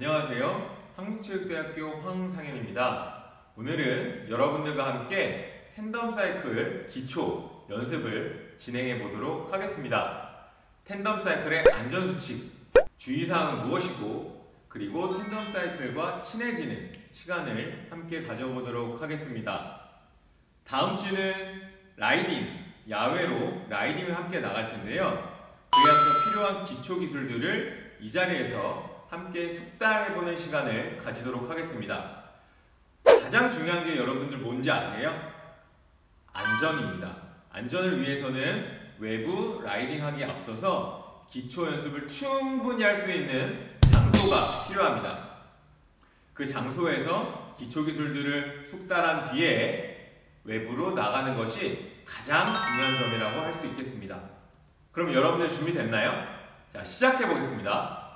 안녕하세요. 한국체육대학교 황상현입니다. 오늘은 여러분들과 함께 텐덤 사이클 기초 연습을 진행해 보도록 하겠습니다. 텐덤 사이클의 안전수칙, 주의사항은 무엇이고, 그리고 텐덤 사이클과 친해지는 시간을 함께 가져보도록 하겠습니다. 다음 주는 라이딩, 야외로 라이딩을 함께 나갈 텐데요. 그에 앞서 필요한 기초 기술들을 이 자리에서 함께 숙달해보는 시간을 가지도록 하겠습니다. 가장 중요한 게 여러분들 뭔지 아세요? 안전입니다. 안전을 위해서는 외부 라이딩하기에 앞서서 기초 연습을 충분히 할 수 있는 장소가 필요합니다. 그 장소에서 기초 기술들을 숙달한 뒤에 외부로 나가는 것이 가장 중요한 점이라고 할 수 있겠습니다. 그럼 여러분들 준비됐나요? 자, 시작해 보겠습니다.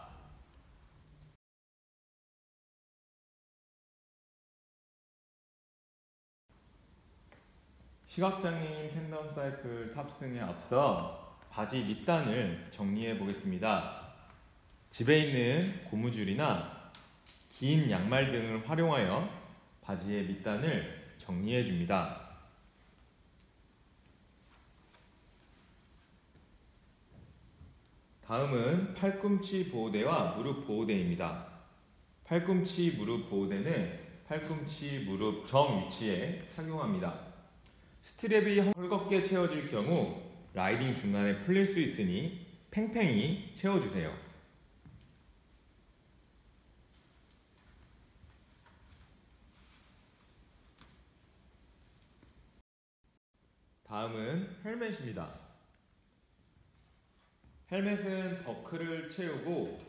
시각장애인 팬덤 사이클 탑승에 앞서 바지 밑단을 정리해 보겠습니다. 집에 있는 고무줄이나 긴 양말 등을 활용하여 바지의 밑단을 정리해 줍니다. 다음은 팔꿈치 보호대와 무릎 보호대입니다. 팔꿈치 무릎 보호대는 팔꿈치 무릎 정 위치에 착용합니다. 스트랩이 헐겁게 채워질 경우 라이딩 중간에 풀릴 수 있으니 팽팽히 채워주세요. 다음은 헬멧입니다. 헬멧은 버클을 채우고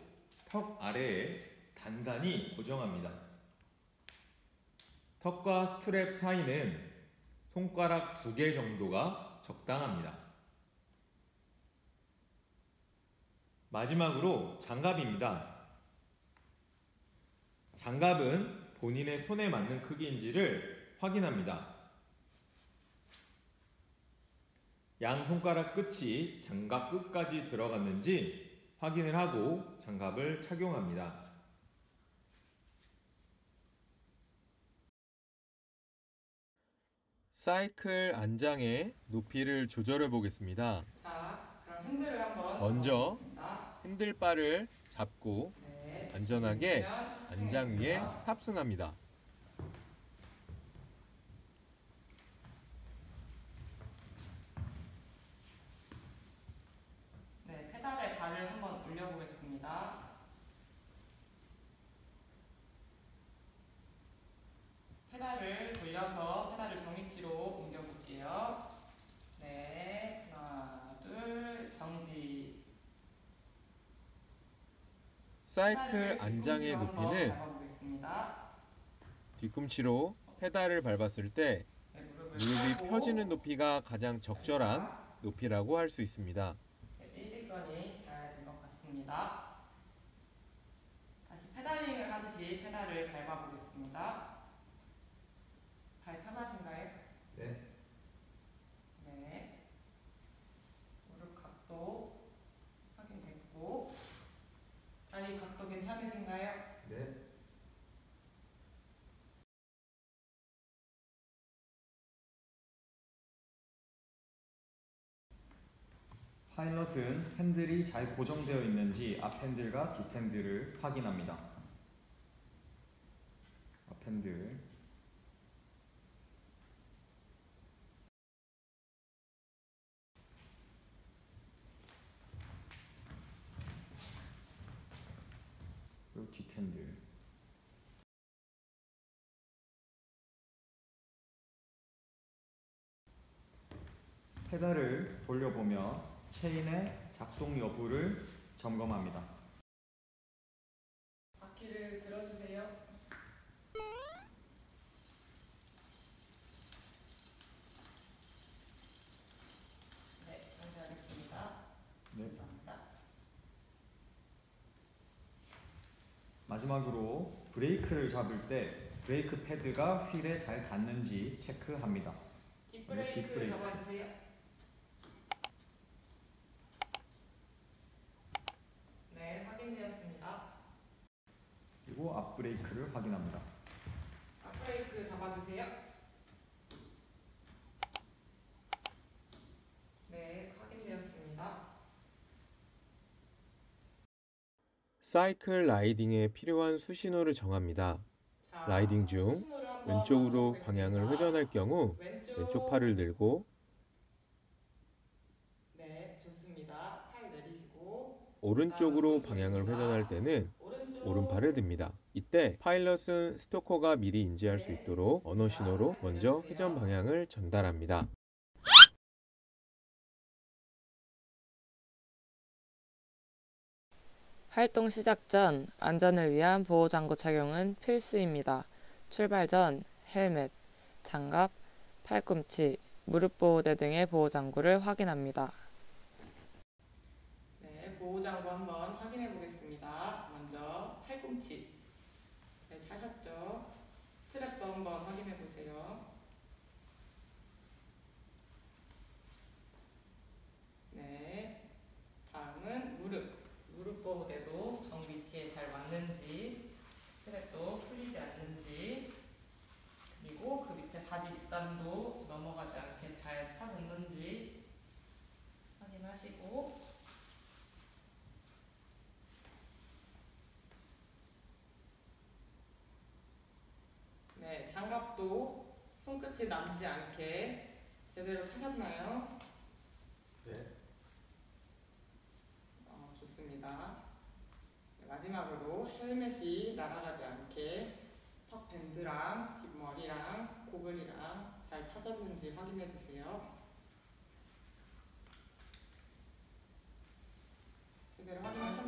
턱 아래에 단단히 고정합니다. 턱과 스트랩 사이는 손가락 두 개 정도가 적당합니다. 마지막으로 장갑입니다. 장갑은 본인의 손에 맞는 크기인지를 확인합니다. 양 손가락 끝이 장갑 끝까지 들어갔는지 확인을 하고 장갑을 착용합니다. 사이클 안장의 높이를 조절해 보겠습니다. 자, 그럼 핸들을 한번 먼저. 핸들바를 잡고 네. 안전하게 안장 위에. 탑승합니다. 네, 페달에 발을 한번 올려보겠습니다. 페달을 돌려서 페달을 정위치로 옮겨볼게요. 네, 하나, 둘, 정지. 사이클 안장의 높이는. 뒤꿈치로 페달을 밟았을 때 무릎이 펴지는 높이가 가장 적절한 높이라고 할 수 있습니다. 네, 일직선이 잘 된 것 같습니다. 다시 페달링을 하듯이 페달을 밟아보겠습니다. 발 편하신가요? 네. 네. 무릎 각도 확인됐고 다리 각도 괜찮으신가요? 네. 파일럿은 핸들이 잘 고정되어 있는지 앞 핸들과 뒷 핸들을 확인합니다. 앞 핸들 그리고 뒷 핸들 페달을 돌려보며 체인의 작동 여부를 점검합니다. 바퀴를 들어주세요. 네, 정지하겠습니다. 네. 감사합니다. 마지막으로 브레이크를 잡을 때 브레이크 패드가 휠에 잘 닿는지 체크합니다. 뒷브레이크, 네, 뒷브레이크. 잡아주세요. 네, 확인되었습니다. 그리고 앞 브레이크를 확인합니다. 앞브레이크 잡아주세요. 네, 확인되었습니다. 사이클 라이딩에 필요한 수신호를 정합니다. 자, 라이딩 중 왼쪽으로. 방향을 회전할 경우 왼쪽, 왼쪽 팔을 들고 네, 좋습니다. 팔 내리시고 오른쪽으로 방향을 회전할 때는 오른팔을 듭니다. 이때 파일럿은 스토커가 미리 인지할 수 있도록 언어 신호로 먼저 회전 방향을 전달합니다. 활동 시작 전 안전을 위한 보호 장구 착용은 필수입니다. 출발 전 헬멧, 장갑, 팔꿈치, 무릎 보호대 등의 보호 장구를 확인합니다. 네, 보호 장구 한번 확인해 보겠습니다. 먼저 팔꿈치. 네, 차셨죠? 스트랩도 한번 확인해 보세요. 네. 다음은 무릎. 무릎 보호대도 정 위치에 잘 맞는지, 스트랩도 풀리지 않는지, 그리고 그 밑에 바지 밑단도 넘어가지 않게 잘 차졌는지 확인하시고 네, 장갑도 손끝이 남지 않게 제대로 차셨나요? 네. 어, 좋습니다. 네, 마지막으로 헬멧이 날아가지 않게 턱 밴드랑 뒷머리랑 고글이랑 잘 찾았는지 확인해 주세요. 제대로 확인하셨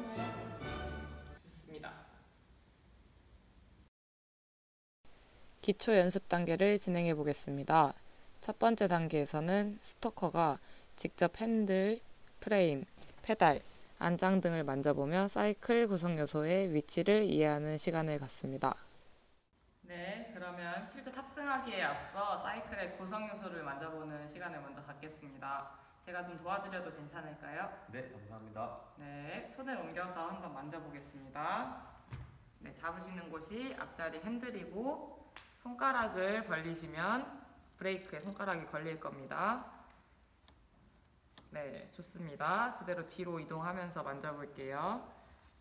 기초 연습 단계를 진행해 보겠습니다. 첫 번째 단계에서는 스토커가 직접 핸들, 프레임, 페달, 안장 등을 만져보며 사이클 구성 요소의 위치를 이해하는 시간을 갖습니다. 네, 그러면 실제 탑승하기에 앞서 사이클의 구성 요소를 만져보는 시간을 먼저 갖겠습니다. 제가 좀 도와드려도 괜찮을까요? 네, 감사합니다. 네, 손을 옮겨서 한번 만져보겠습니다. 네, 잡으시는 곳이 앞자리 핸들이고 손가락을 벌리시면 브레이크에 손가락이 걸릴 겁니다. 네, 좋습니다. 그대로 뒤로 이동하면서 만져볼게요.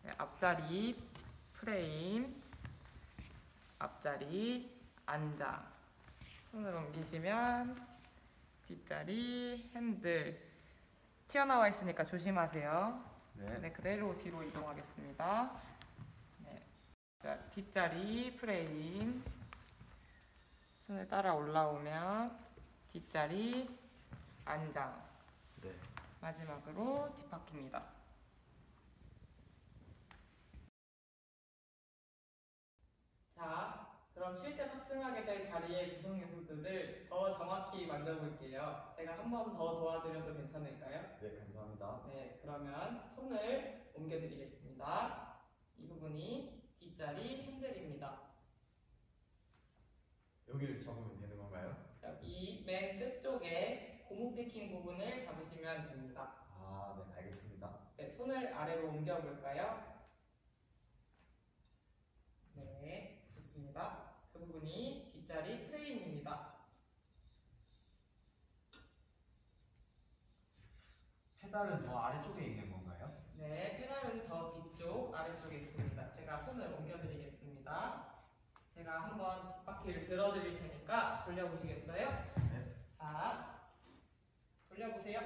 네, 앞자리 프레임, 앞자리 안장. 손을 옮기시면 뒷자리 핸들. 튀어나와 있으니까 조심하세요. 네. 네, 그대로 뒤로 이동하겠습니다. 네. 자, 뒷자리 프레임. 손을 따라 올라오면 뒷자리 안장. 네. 마지막으로 뒷바퀴입니다. 자, 그럼 실제 탑승하게 될 자리의 구성 요소들을 더 정확히 만져볼게요. 제가 한 번 더 도와드려도 괜찮을까요? 네, 감사합니다. 네, 그러면 손을 옮겨드리겠습니다. 이 부분이 뒷자리 핸들입니다. 여기를 잡으면 되는 건가요? 여기 맨 끝쪽에 고무 패킹 부분을 잡으시면 됩니다. 아, 네, 알겠습니다. 네, 손을 아래로 옮겨볼까요? 네, 좋습니다. 그 부분이 뒷자리 프레임입니다. 페달은 더 아래쪽에 있는 건가요? 네, 페달은 더 뒤쪽 아래쪽에 있습니다. 제가 손을 옮겨드리겠습니다. 제가 한번 뒷바퀴를 들어드릴 테니까 돌려보시겠어요? 네. 자, 돌려보세요.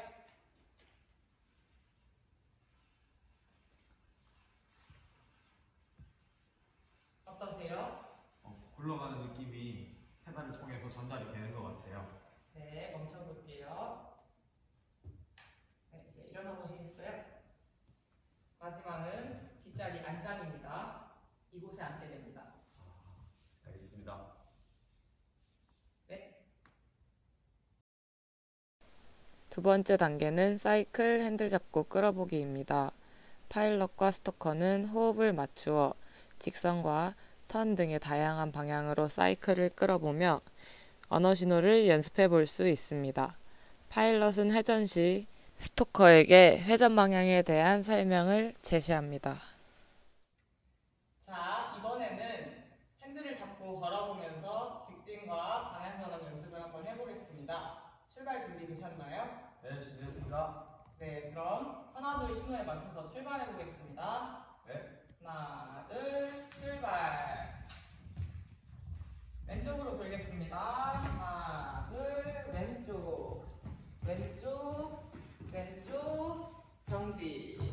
어떠세요? 어, 굴러가는 느낌이 페달을 통해서 전달이 되는 것 같아요. 네, 멈춰볼게요. 네, 이제 일어나 보시겠어요? 마지막은 뒷자리 안장입니다. 이곳에 앉게 됩니다. 알겠습니다. 두 번째 단계는 사이클 핸들 잡고 끌어보기입니다. 파일럿과 스토커는 호흡을 맞추어 직선과 턴 등의 다양한 방향으로 사이클을 끌어보며 언어 신호를 연습해 볼 수 있습니다. 파일럿은 회전 시 스토커에게 회전 방향에 대한 설명을 제시합니다. 직진과 반향전환 연습을 한번 해보겠습니다. 출발 준비 되셨나요? 네, 준비했습니다. 네, 그럼 하나, 둘 신호에 맞춰서 출발해보겠습니다. 네. 하나, 둘, 출발. 왼쪽으로 돌겠습니다. 하나, 둘, 왼쪽. 왼쪽, 왼쪽, 정지.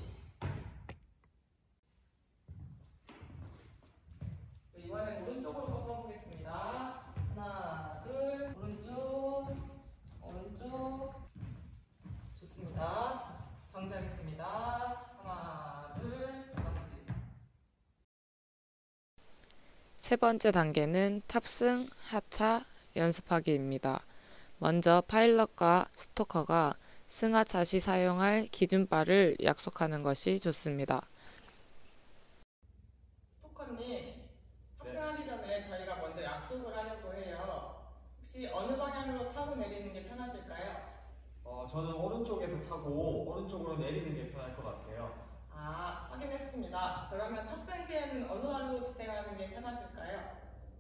세 번째 단계는 탑승, 하차, 연습하기입니다. 먼저 파일럿과 스토커가 승하차 시 사용할 기준바를 약속하는 것이 좋습니다. 스토커님, 탑승하기 전에 저희가 먼저 약속을 하려고 해요. 혹시 어느 방향으로 타고 내리는 게 편하실까요? 어, 저는 오른쪽에서 타고 오른쪽으로 내리는 게 편할 것 같아요. 아, 확인했습니다. 그러면 탑승 시에는 어느 발로 지탱하는 게 편하실까요?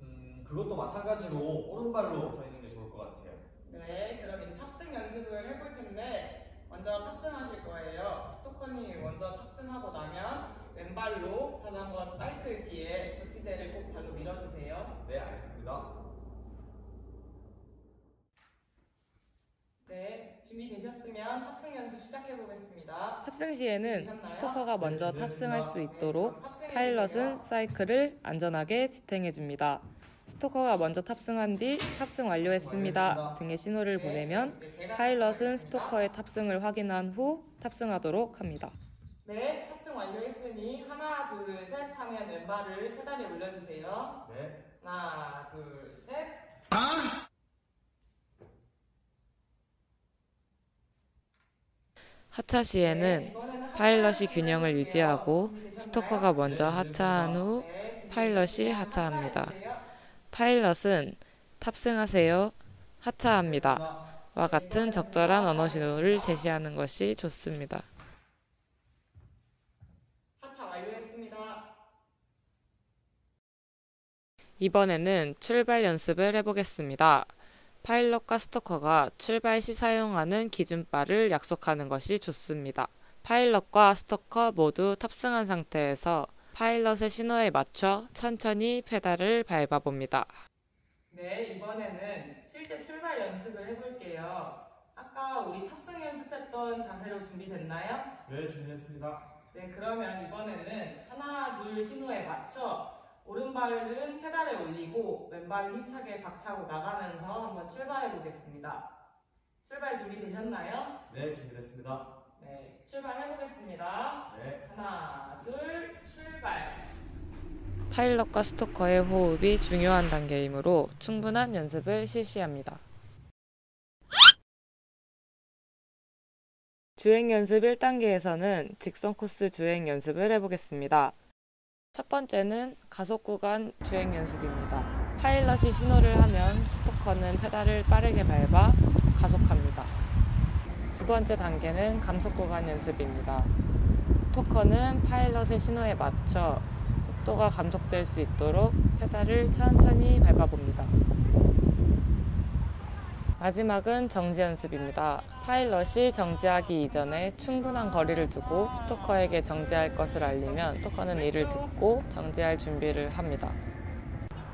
음, 그것도 마찬가지로 오른발로 서 있는 게 좋을 것 같아요. 네, 그럼 이제 탑승 연습을 해볼 텐데 먼저 탑승하실 거예요. 스토커님이 먼저 탑승하고 나면 왼발로 자전거 사이클 뒤에 거치대를 꼭 발로 밀어주세요. 네, 알겠습니다. 네, 준비되셨으면 탑승 연습 시작해 보겠습니다. 탑승 시에는 stoker가 먼저 네, 탑승할 수 네, 있도록 파일럿은 사이클을 안전하게 지탱해 줍니다. stoker가 먼저 탑승한 뒤 탑승 완료했습니다 등의 신호를 보내면 파일럿은 stoker의 탑승을 확인한 후 탑승하도록 합니다. 네, 탑승 완료했으니 하나, 둘, 셋 하면 왼발을 페달에 올려주세요. 네. 하나, 둘, 셋. 하차 시에는 파일럿이 균형을 유지하고 스토커가 먼저 하차한 후 파일럿이 하차합니다. 파일럿은 탑승하세요, 하차합니다. 와 같은 적절한 언어 신호를 제시하는 것이 좋습니다. 하차 완료했습니다. 이번에는 출발 연습을 해보겠습니다. 파일럿과 스토커가 출발 시 사용하는 기준바를 약속하는 것이 좋습니다. 파일럿과 스토커 모두 탑승한 상태에서 파일럿의 신호에 맞춰 천천히 페달을 밟아봅니다. 네, 이번에는 실제 출발 연습을 해볼게요. 아까 우리 탑승 연습했던 자세로 준비됐나요? 네, 준비했습니다. 네, 그러면 이번에는 하나, 둘 신호에 맞춰 오른발은 페달에 올리고 왼발은 힘차게 박차고 나가면서 한번 출발해 보겠습니다. 출발 준비되셨나요? 네, 준비됐습니다. 네, 출발해 보겠습니다. 네. 하나, 둘, 출발. 파일럿과 스토커의 호흡이 중요한 단계이므로 충분한 연습을 실시합니다. 주행 연습 1단계에서는 직선 코스 주행 연습을 해보겠습니다. 첫 번째는 가속 구간 주행 연습입니다. 파일럿이 신호를 하면 stoker는 페달을 빠르게 밟아 가속합니다. 두 번째 단계는 감속 구간 연습입니다. stoker는 파일럿의 신호에 맞춰 속도가 감속될 수 있도록 페달을 천천히 밟아봅니다. 마지막은 정지 연습입니다. 파일럿이 정지하기 이전에 충분한 거리를 두고 stoker에게 정지할 것을 알리면 stoker는 이를 듣고 정지할 준비를 합니다.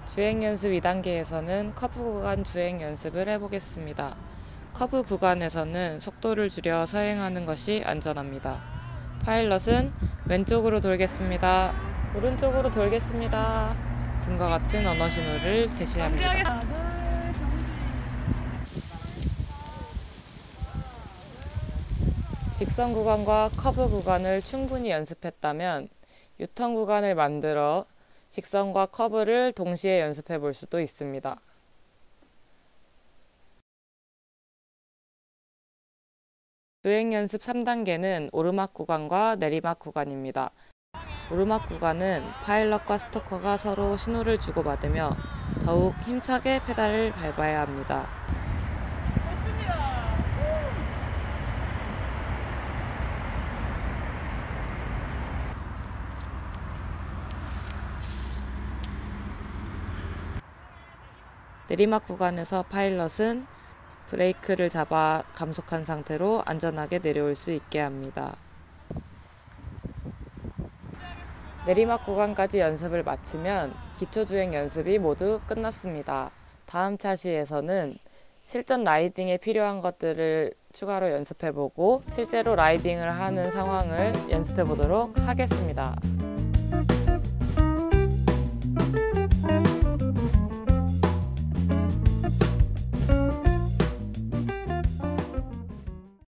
주행 연습 2단계에서는 커브 구간 주행 연습을 해보겠습니다. 커브 구간에서는 속도를 줄여 서행하는 것이 안전합니다. 파일럿은 왼쪽으로 돌겠습니다. 오른쪽으로 돌겠습니다. 등과 같은 언어 신호를 제시합니다. 직선 구간과 커브 구간을 충분히 연습했다면 유턴 구간을 만들어 직선과 커브를 동시에 연습해 볼 수도 있습니다. 주행 연습 3단계는 오르막 구간과 내리막 구간입니다. 오르막 구간은 파일럿과 스토커가 서로 신호를 주고받으며 더욱 힘차게 페달을 밟아야 합니다. 내리막 구간에서 파일럿은 브레이크를 잡아 감속한 상태로 안전하게 내려올 수 있게 합니다. 내리막 구간까지 연습을 마치면 기초주행 연습이 모두 끝났습니다. 다음 차시에서는 실전 라이딩에 필요한 것들을 추가로 연습해보고 실제로 라이딩을 하는 상황을 연습해보도록 하겠습니다.